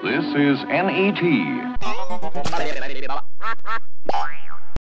This is NET.